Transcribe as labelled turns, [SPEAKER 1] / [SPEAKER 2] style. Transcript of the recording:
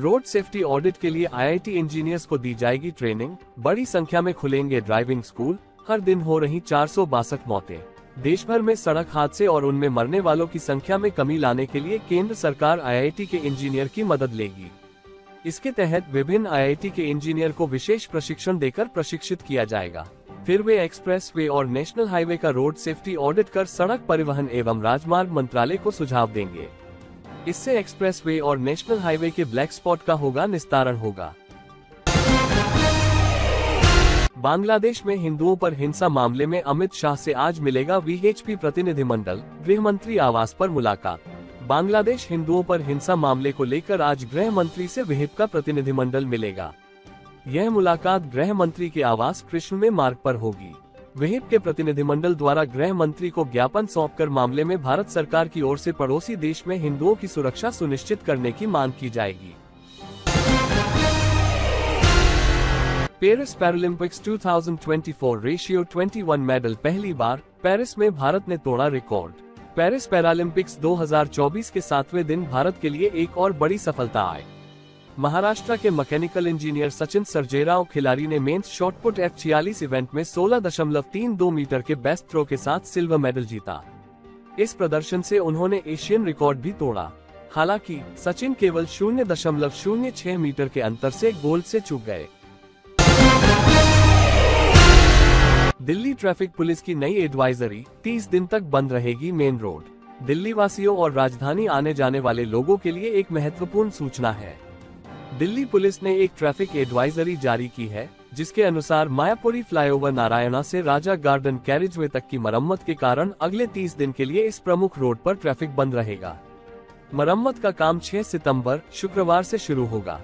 [SPEAKER 1] Road safety audit के लिए IIT engineers को दी जाएगी ट्रेनिंग। बड़ी संख्या में खुलेंगे ड्राइविंग स्कूल। हर दिन हो रही चार सौ बासठ मौतें। देश भर में सड़क हादसे और उनमें मरने वालों की संख्या में कमी लाने के लिए केंद्र सरकार आईआईटी के इंजीनियर की मदद लेगी। इसके तहत विभिन्न आईआईटी के इंजीनियर को विशेष प्रशिक्षण देकर प्रशिक्षित किया जाएगा। फिर वे एक्सप्रेस वे और नेशनल हाईवे का रोड सेफ्टी ऑडिट कर सड़क परिवहन एवं राजमार्ग मंत्रालय को सुझाव देंगे। इससे एक्सप्रेस वे और नेशनल हाईवे के ब्लैक स्पॉट का होगा निस्तारण होगा। बांग्लादेश में हिंदुओं पर हिंसा मामले में अमित शाह से आज मिलेगा वीएचपी प्रतिनिधिमंडल गृह मंत्री आवास पर मुलाकात। बांग्लादेश हिंदुओं पर हिंसा मामले को लेकर आज गृह मंत्री से विहिप का प्रतिनिधिमंडल मिलेगा। यह मुलाकात गृह मंत्री के आवास कृष्ण में मार्ग पर होगी। विहिप के प्रतिनिधिमंडल द्वारा गृह मंत्री को ज्ञापन सौंपकर मामले में भारत सरकार की ओर से पड़ोसी देश में हिंदुओं की सुरक्षा सुनिश्चित करने की मांग की जाएगी। पेरिस पैरालंपिक्स 2024 रेशियो 21 मेडल पहली बार पेरिस में भारत ने तोड़ा रिकॉर्ड। पेरिस पैरालंपिक्स 2024 के सातवें दिन भारत के लिए एक और बड़ी सफलता आई। महाराष्ट्र के मैकेनिकल इंजीनियर सचिन सरजेराव खिलाड़ी ने मेंस शॉटपुट एफ़ छियालीस इवेंट में 16.32 मीटर के बेस्ट थ्रो के साथ सिल्वर मेडल जीता। इस प्रदर्शन से उन्होंने एशियन रिकॉर्ड भी तोड़ा। हालाँकि, सचिन केवल शून्य दशमलव शून्य छह मीटर के अंतर से गोल्ड से चूक गए। दिल्ली ट्रैफ़िक पुलिस की नई एडवाइजरी 30 दिन तक बंद रहेगी मेन रोड दिल्ली वासियों और राजधानी आने जाने वाले लोगों के लिए एक महत्वपूर्ण सूचना है। दिल्ली पुलिस ने एक ट्रैफ़िक एडवाइजरी जारी की है, जिसके अनुसार मायापुरी फ्लाईओवर नारायणा से राजा गार्डन कैरिजवे तक की मरम्मत के कारण अगले 30 दिन के लिए इस प्रमुख रोड पर ट्रैफ़िक बंद रहेगा। मरम्मत का काम 6 सितंबर, शुक्रवार से शुरू होगा।